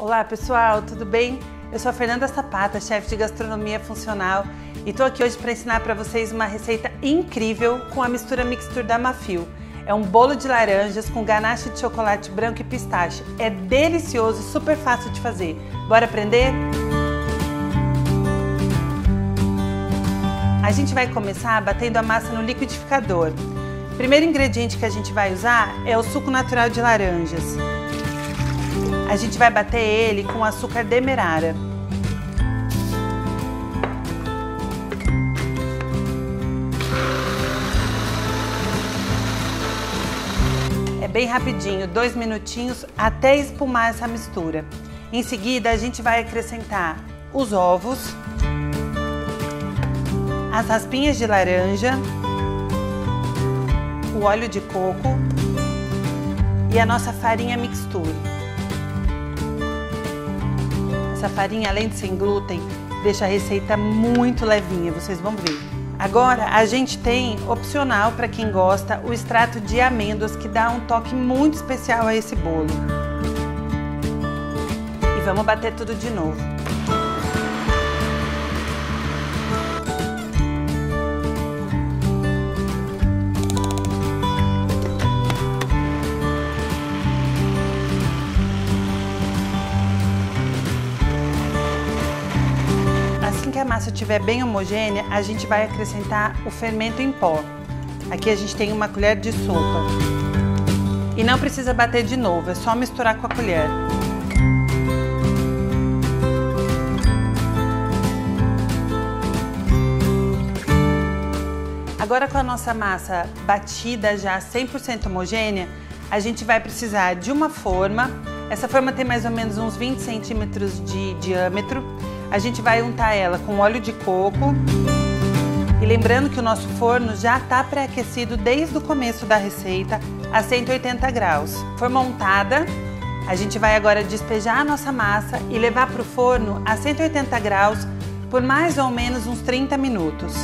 Olá pessoal, tudo bem? Eu sou a Fernanda Sapata, chefe de gastronomia funcional e estou aqui hoje para ensinar para vocês uma receita incrível com a mistura mixture da Mafio. É um bolo de laranjas com ganache de chocolate branco e pistache. É delicioso e super fácil de fazer. Bora aprender? A gente vai começar batendo a massa no liquidificador. O primeiro ingrediente que a gente vai usar é o suco natural de laranjas. A gente vai bater ele com açúcar demerara. É bem rapidinho, dois minutinhos até espumar essa mistura. Em seguida, a gente vai acrescentar os ovos, as raspinhas de laranja, o óleo de coco e a nossa farinha mixture. Essa farinha, além de sem glúten, deixa a receita muito levinha, vocês vão ver. Agora, a gente tem, opcional para quem gosta, o extrato de amêndoas, que dá um toque muito especial a esse bolo. E vamos bater tudo de novo. Massa estiver bem homogênea, a gente vai acrescentar o fermento em pó. Aqui a gente tem uma colher de sopa. E não precisa bater de novo, é só misturar com a colher. Agora com a nossa massa batida já 100% homogênea, a gente vai precisar de uma forma. Essa forma tem mais ou menos uns 20 centímetros de diâmetro a gente vai untar ela com óleo de coco. E lembrando que o nosso forno já está pré-aquecido desde o começo da receita a 180 graus. Forma untada, a gente vai agora despejar a nossa massa e levar para o forno a 180 graus por mais ou menos uns 30 minutos.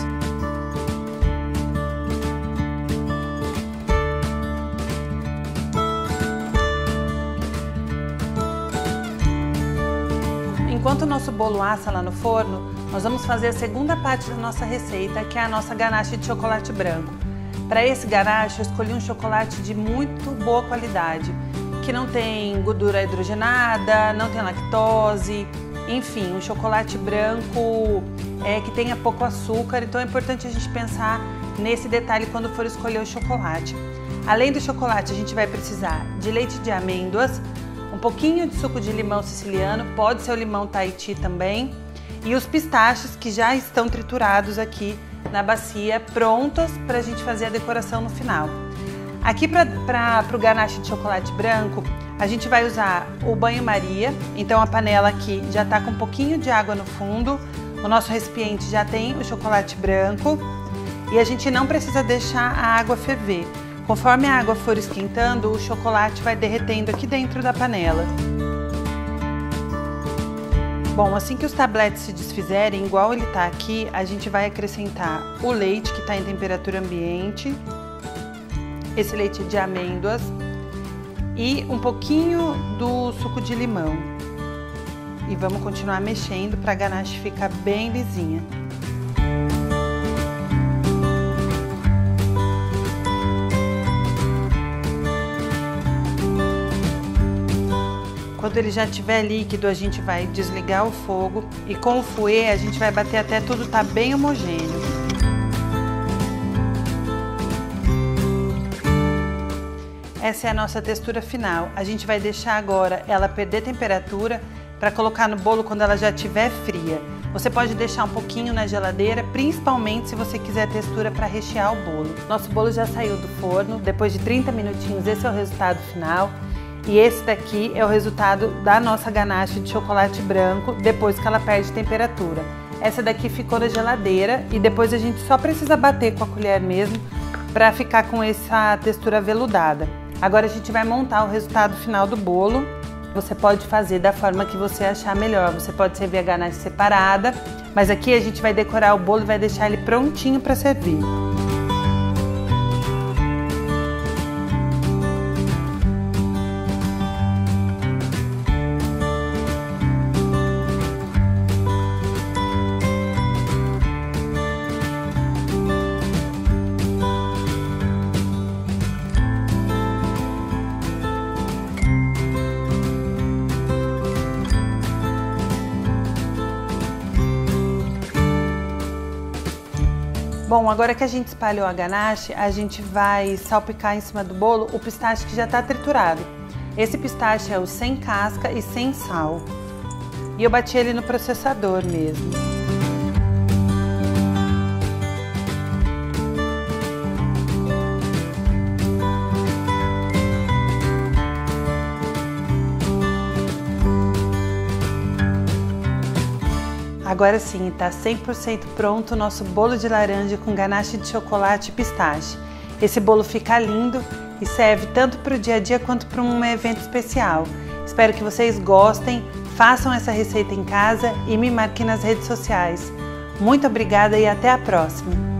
Enquanto o nosso bolo assa lá no forno, nós vamos fazer a segunda parte da nossa receita, que é a nossa ganache de chocolate branco. Para esse ganache, eu escolhi um chocolate de muito boa qualidade, que não tem gordura hidrogenada, não tem lactose, enfim, um chocolate branco é, que tenha pouco açúcar, então é importante a gente pensar nesse detalhe quando for escolher o chocolate. Além do chocolate, a gente vai precisar de leite de amêndoas, um pouquinho de suco de limão siciliano, pode ser o limão Tahiti também, e os pistachos que já estão triturados aqui na bacia, prontos para a gente fazer a decoração no final. Aqui para o ganache de chocolate branco, a gente vai usar o banho-maria, então a panela aqui já está com um pouquinho de água no fundo, o nosso recipiente já tem o chocolate branco e a gente não precisa deixar a água ferver. Conforme a água for esquentando, o chocolate vai derretendo aqui dentro da panela. Bom, assim que os tabletes se desfizerem, igual ele está aqui, a gente vai acrescentar o leite que está em temperatura ambiente, esse leite de amêndoas e um pouquinho do suco de limão. E vamos continuar mexendo para a ganache ficar bem lisinha. Quando ele já estiver líquido, a gente vai desligar o fogo e com o fouet a gente vai bater até tudo estar tá bem homogêneo. Essa é a nossa textura final. A gente vai deixar agora ela perder temperatura para colocar no bolo quando ela já estiver fria. Você pode deixar um pouquinho na geladeira, principalmente se você quiser textura para rechear o bolo. Nosso bolo já saiu do forno, depois de 30 minutinhos, esse é o resultado final. E esse daqui é o resultado da nossa ganache de chocolate branco depois que ela perde temperatura. Essa daqui ficou na geladeira e depois a gente só precisa bater com a colher mesmo para ficar com essa textura veludada. Agora a gente vai montar o resultado final do bolo. Você pode fazer da forma que você achar melhor. Você pode servir a ganache separada, mas aqui a gente vai decorar o bolo e vai deixar ele prontinho para servir. Bom, agora que a gente espalhou a ganache, a gente vai salpicar em cima do bolo o pistache que já está triturado. Esse pistache é o sem casca e sem sal. E eu bati ele no processador mesmo. Agora sim, está 100% pronto o nosso bolo de laranja com ganache de chocolate e pistache. Esse bolo fica lindo e serve tanto para o dia a dia quanto para um evento especial. Espero que vocês gostem, façam essa receita em casa e me marquem nas redes sociais. Muito obrigada e até a próxima!